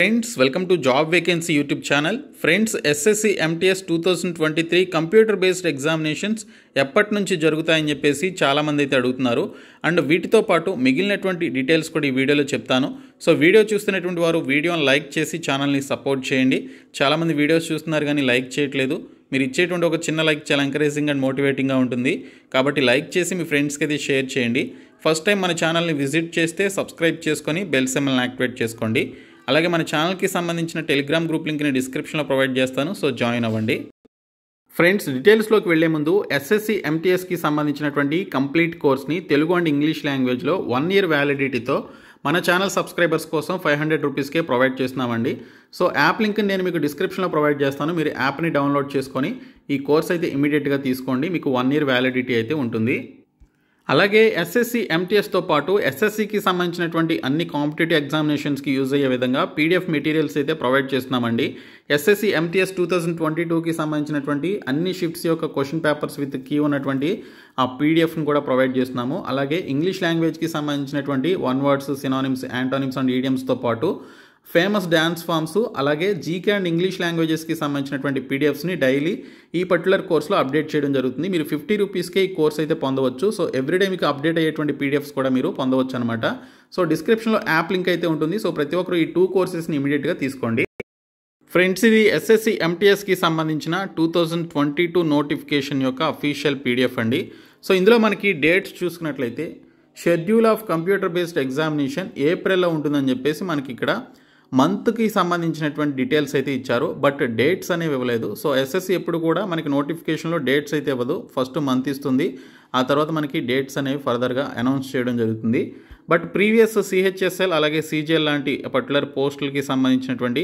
Friends welcome to job vacancy YouTube channel friends SSC MTS two thousand twenty three computer based examinations ఎప్పటి నుంచి జరుగుతాయని చెప్పేసి చాలామంది అయితే అడుగుతున్నారు. అండ్ వీటితో పాటు మిగిలినటువంటి డీటెయిల్స్ కూడా ఈ వీడియోలో చెప్తాను. సో వీడియో చూస్తున్నటువంటి వారు వీడియోని లైక్ చేసి ఛానల్ని సపోర్ట్ చేయండి. చాలామంది వీడియోస్ చూస్తున్నారు కానీ లైక్ చేయట్లేదు. మీరు ఇచ్చేటువంటి ఒక చిన్న లైక్ చాలా ఎంకరేజింగ్ అండ్ మోటివేటింగ్గా ఉంటుంది. కాబట్టి లైక్ చేసి మీ ఫ్రెండ్స్కి అయితే షేర్ చేయండి. ఫస్ట్ టైం మన ఛానల్ని విజిట్ చేస్తే సబ్స్క్రైబ్ చేసుకొని బెల్ సెమ్మల్ని యాక్టివేట్ చేసుకోండి. అలాగే మన ఛానల్కి సంబంధించిన టెలిగ్రామ్ గ్రూప్ లింక్ని డిస్క్రిప్షన్లో ప్రొవైడ్ చేస్తాను సో జాయిన్ అవ్వండి. ఫ్రెండ్స్ డీటెయిల్స్లోకి వెళ్ళే ముందు ఎస్ఎస్సి ఎంటీఎస్కి సంబంధించినటువంటి కంప్లీట్ కోర్స్ని తెలుగు అండ్ ఇంగ్లీష్ లాంగ్వేజ్లో వన్ ఇయర్ వ్యాలిడిటీతో మన ఛానల్ సబ్స్క్రైబర్స్ కోసం ఫైవ్ హండ్రెడ్ రూపీస్కే ప్రొవైడ్ చేస్తున్నామండి. సో యాప్ లింక్ నేను మీకు డిస్క్రిప్షన్లో ప్రొవైడ్ చేస్తాను మీరు యాప్ని డౌన్లోడ్ చేసుకొని ఈ కోర్స్ అయితే ఇమీడియట్గా తీసుకోండి మీకు వన్ ఇయర్ వ్యాలిడిటీ అయితే ఉంటుంది. అలాగే ఎస్ఎస్సి ఎంటీఎస్తో పాటు ఎస్ఎస్సికి సంబంధించినటువంటి అన్ని కాంపిటేటివ్ ఎగ్జామినేషన్స్కి యూజ్ అయ్యే విధంగా పీడిఎఫ్ మెటీరియల్స్ అయితే ప్రొవైడ్ చేస్తున్నామండి. SSC MTS two thousand twenty టూకి సంబంధించినటువంటి అన్ని షిఫ్ట్స్ యొక్క క్వశ్చన్ పేపర్స్ విత్ కీ ఉన్నటువంటి ఆ పీడిఎఫ్ను కూడా ప్రొవైడ్ చేస్తున్నాము. అలాగే ఇంగ్లీష్ లాంగ్వేజ్కి సంబంధించినటువంటి one words synonyms antonyms and ఈడియమ్స్తో పాటు ఫేమస్ డ్యాన్స్ ఫామ్స్ అలాగే జీకే అండ్ ఇంగ్లీష్ లాంగ్వేజెస్కి సంబంధించినటువంటి పీడిఎఫ్స్ని డైలీ ఈ పర్టికులర్ కోర్స్లో అప్డేట్ చేయడం జరుగుతుంది. మీరు ఫిఫ్టీ రూపీస్కే ఈ కోర్స్ అయితే పొందవచ్చు. సో ఎవ్రీడే మీకు అప్డేట్ అయ్యేటువంటి పీడిఎఫ్స్ కూడా మీరు పొందవచ్చు అనమాట సో డిస్క్రిప్షన్లో యాప్ లింక్ అయితే ఉంటుంది. సో ప్రతి ఒక్కరు ఈ టూ కోర్సెస్ని ఇమీడియట్గా తీసుకోండి. ఫ్రెండ్స్ ఇది ఎస్ఎస్సి ఎంటీఎస్కి సంబంధించిన two thousand twenty two notification యొక్క అఫీషియల్ పీడిఎఫ్ అండి. సో ఇందులో మనకి డేట్స్ చూసుకున్నట్లయితే schedule of computer based examination ఏప్రిల్లో ఉంటుందని చెప్పేసి మనకి ఇక్కడ మంత్కి సంబంధించినటువంటి డీటెయిల్స్ అయితే ఇచ్చారు బట్ డేట్స్ అనేవి ఇవ్వలేదు. సో ఎస్ఎస్సి ఎప్పుడు కూడా మనకి నోటిఫికేషన్లో డేట్స్ అయితే ఇవ్వదు. ఫస్ట్ మంత్ ఇస్తుంది. ఆ తర్వాత మనకి డేట్స్ అనేవి ఫర్దర్గా అనౌన్స్ చేయడం జరుగుతుంది. బట్ ప్రీవియస్ సిహెచ్ఎస్ఎల్ అలాగే సీజీఎల్ లాంటి పర్టికులర్ పోస్టులకి సంబంధించినటువంటి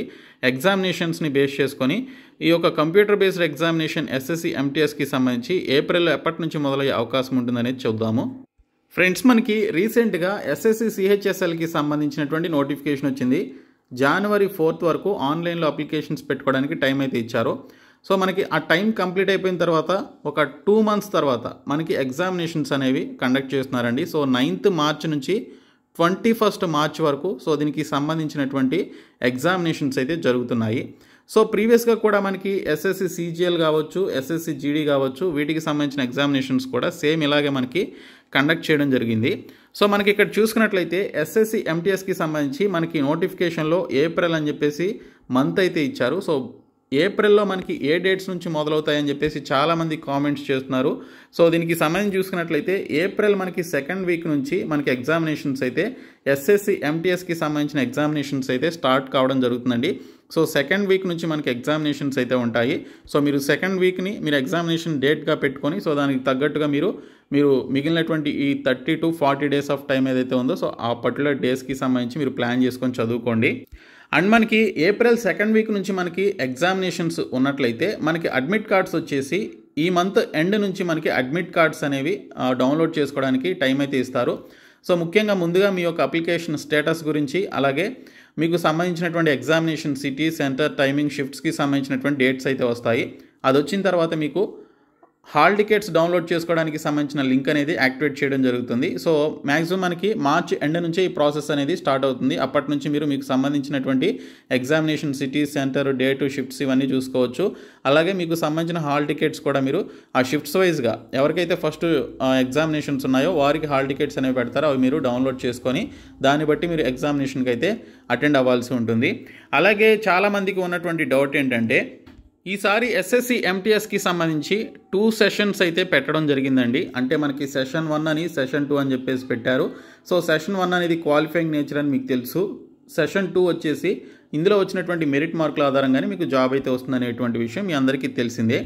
ఎగ్జామినేషన్స్ని బేస్ చేసుకొని ఈ యొక్క కంప్యూటర్ బేస్డ్ ఎగ్జామినేషన్ ఎస్ఎస్సి ఎంటీఎస్కి సంబంధించి ఏప్రిల్లో ఎప్పటి నుంచి మొదలయ్యే అవకాశం ఉంటుందనేది చూద్దాము ఫ్రెండ్స్ మనకి రీసెంట్గా ఎస్ఎస్సి సిహెచ్ఎస్ఎల్కి సంబంధించినటువంటి నోటిఫికేషన్ వచ్చింది. జనవరి ఫోర్త్ వరకు ఆన్లైన్లో అప్లికేషన్స్ పెట్టుకోవడానికి టైం అయితే ఇచ్చారు. సో మనకి ఆ టైం కంప్లీట్ అయిపోయిన తర్వాత ఒక టూ మంత్స్ తర్వాత మనకి ఎగ్జామినేషన్స్ అనేవి కండక్ట్ చేస్తున్నారండి. సో నైన్త్ మార్చ్ నుంచి ట్వంటీ ఫస్ట్ మార్చ్ వరకు సో దీనికి సంబంధించినటువంటి ఎగ్జామినేషన్స్ అయితే జరుగుతున్నాయి. సో ప్రీవియస్గా కూడా మనకి ఎస్ఎస్సి సీజీఎల్ కావచ్చు ఎస్ఎస్సి జీడీ కావచ్చు వీటికి సంబంధించిన ఎగ్జామినేషన్స్ కూడా సేమ్ ఇలాగే మనకి కండక్ట్ చేయడం జరిగింది. సో మనకి ఇక్కడ చూసుకున్నట్లయితే ఎస్ఎస్సి ఎంటీఎస్కి సంబంధించి మనకి నోటిఫికేషన్లో ఏప్రిల్ అని చెప్పేసి మంత్ అయితే ఇచ్చారు. సో ఏప్రిల్లో మనకి ఏ డేట్స్ నుంచి మొదలవుతాయని చెప్పేసి చాలామంది కామెంట్స్ చేస్తున్నారు. సో దీనికి సంబంధించి చూసుకున్నట్లయితే ఏప్రిల్ మనకి సెకండ్ వీక్ నుంచి మనకి ఎగ్జామినేషన్స్ అయితే ఎస్ఎస్సి ఎంటీఎస్కి సంబంధించిన ఎగ్జామినేషన్స్ అయితే స్టార్ట్ కావడం జరుగుతుందండి. సో సెకండ్ వీక్ నుంచి మనకి ఎగ్జామినేషన్స్ అయితే ఉంటాయి. సో మీరు సెకండ్ వీక్ని మీరు ఎగ్జామినేషన్ డేట్గా పెట్టుకొని సో దానికి తగ్గట్టుగా మీరు మీరు మిగిలినటువంటి ఈ thirty to forty days of time ఏదైతే ఉందో సో ఆ పర్టికులర్ డేస్కి సంబంధించి మీరు ప్లాన్ చేసుకొని చదువుకోండి. అండ్ మనకి ఏప్రిల్ సెకండ్ వీక్ నుంచి మనకి ఎగ్జామినేషన్స్ ఉన్నట్లయితే మనకి అడ్మిట్ కార్డ్స్ వచ్చేసి ఈ మంత్ ఎండ్ నుంచి మనకి అడ్మిట్ కార్డ్స్ అనేవి డౌన్లోడ్ చేసుకోవడానికి టైం అయితే ఇస్తారు. సో ముఖ్యంగా ముందుగా మీ యొక్క అప్లికేషన్ స్టేటస్ గురించి అలాగే మీకు సంబంధించినటువంటి ఎగ్జామినేషన్ సిటీ సెంటర్ టైమింగ్ షిఫ్ట్స్కి సంబంధించినటువంటి డేట్స్ అయితే వస్తాయి. అది వచ్చిన తర్వాత మీకు హాల్ టికెట్స్ డౌన్లోడ్ చేసుకోవడానికి సంబంధించిన లింక్ అనేది యాక్టివేట్ చేయడం జరుగుతుంది. సో మ్యాక్సిమం మనకి మార్చ్ ఎండ్ నుంచే ఈ ప్రాసెస్ అనేది స్టార్ట్ అవుతుంది. అప్పటి నుంచి మీరు మీకు సంబంధించినటువంటి examination city centre date shifts ఇవన్నీ చూసుకోవచ్చు. అలాగే మీకు సంబంధించిన హాల్ టికెట్స్ కూడా మీరు ఆ షిఫ్ట్స్ వైజ్గా ఎవరికైతే ఫస్ట్ ఎగ్జామినేషన్స్ ఉన్నాయో వారికి హాల్ టికెట్స్ అనేవి పెడతారో. అవి మీరు డౌన్లోడ్ చేసుకొని దాన్ని బట్టి మీరు ఎగ్జామినేషన్కి అయితే అటెండ్ అవ్వాల్సి ఉంటుంది. అలాగే చాలామందికి ఉన్నటువంటి డౌట్ ఏంటంటే ఈసారి ఎస్ఎస్సి ఎంటీఎస్కి సంబంధించి టూ సెషన్స్ అయితే పెట్టడం జరిగిందండి. అంటే మనకి సెషన్ వన్ అని సెషన్ టూ అని చెప్పేసి పెట్టారు. సో సెషన్ వన్ అనేది క్వాలిఫైయింగ్ నేచర్ అని మీకు తెలుసు. సెషన్ టూ వచ్చేసి ఇందులో వచ్చినటువంటి మెరిట్ మార్కుల ఆధారంగానే మీకు జాబ్ అయితే వస్తుందనేటువంటి విషయం మీ అందరికీ తెలిసిందే.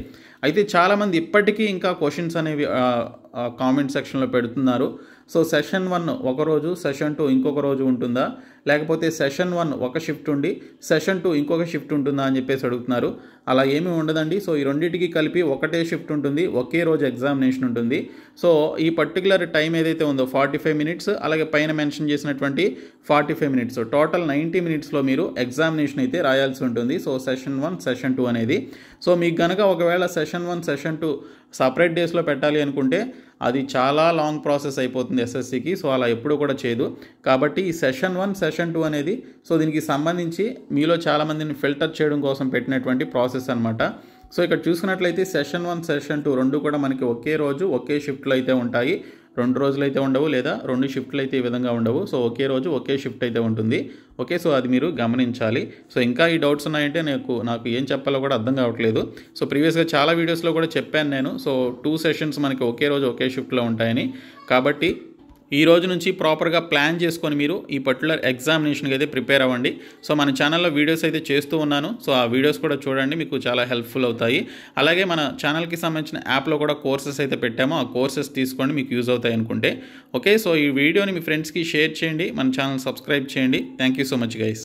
అయితే చాలామంది ఇప్పటికీ ఇంకా క్వశ్చన్స్ అనేవి కామెంట్ సెక్షన్లో పెడుతున్నారు. సో సెషన్ వన్ ఒక రోజు సెషన్ టూ ఇంకొక రోజు ఉంటుందా? లేకపోతే సెషన్ వన్ ఒక షిఫ్ట్ ఉండి సెషన్ టూ ఇంకొక షిఫ్ట్ ఉంటుందా అని చెప్పేసి అడుగుతున్నారు. అలా ఏమీ ఉండదండి. సో ఈ రెండింటికి కలిపి ఒకటే షిఫ్ట్ ఉంటుంది ఒకే రోజు ఎగ్జామినేషన్ ఉంటుంది. సో ఈ పర్టికులర్ టైం ఏదైతే ఉందో ఫార్టీ ఫైవ్ మినిట్స్ అలాగే పైన మెన్షన్ చేసినటువంటి forty five minutes total ninety మినిట్స్లో మీరు ఎగ్జామినేషన్ అయితే రాయాల్సి ఉంటుంది. So session one session two అనేది. సో మీకు కనుక ఒకవేళ session one session two separate డేస్లో పెట్టాలి అనుకుంటే అది చాలా లాంగ్ ప్రాసెస్ అయిపోతుంది ఎస్ఎస్సికి. సో అలా ఎప్పుడు కూడా చేయదు. కాబట్టి ఈ సెషన్ వన్ సెషన్ టూ అనేది సో దీనికి సంబంధించి మీలో చాలామందిని ఫిల్టర్ చేయడం కోసం పెట్టినటువంటి ప్రాసెస్ అనమాట సో ఇక్కడ చూసుకున్నట్లయితే సెషన్ వన్ సెషన్ టూ రెండు కూడా మనకి ఒకే రోజు ఒకే షిఫ్ట్లో అయితే ఉంటాయి. రెండు రోజులు అయితే ఉండవు లేదా రెండు షిఫ్ట్లు అయితే ఈ విధంగా ఉండవు. సో ఒకే రోజు ఒకే షిఫ్ట్ అయితే ఉంటుంది. ఓకే సో అది మీరు గమనించాలి. సో ఇంకా ఈ డౌట్స్ ఉన్నాయంటే నాకు నాకు ఏం చెప్పాలో కూడా అర్థం కావట్లేదు. సో ప్రీవియస్గా చాలా వీడియోస్లో కూడా చెప్పాను నేను. సో టూ సెషన్స్ మనకి ఒకే రోజు ఒకే షిఫ్ట్లో ఉంటాయని. కాబట్టి ఈ రోజు నుంచి ప్రాపర్గా ప్లాన్ చేసుకొని మీరు ఈ పర్టికులర్ ఎగ్జామినేషన్కి అయితే ప్రిపేర్ అవ్వండి. సో మన ఛానల్లో వీడియోస్ అయితే చేస్తూ ఉన్నాను. సో ఆ వీడియోస్ కూడా చూడండి మీకు చాలా హెల్ప్ఫుల్ అవుతాయి. అలాగే మన ఛానల్కి సంబంధించిన యాప్లో కూడా కోర్సెస్ అయితే పెట్టాము. ఆ కోర్సెస్ తీసుకోండి మీకు యూజ్ అవుతాయి అనుకుంటే. ఓకే సో ఈ వీడియోని మీ ఫ్రెండ్స్కి షేర్ చేయండి మన ఛానల్ సబ్స్క్రైబ్ చేయండి. Thank you so much guys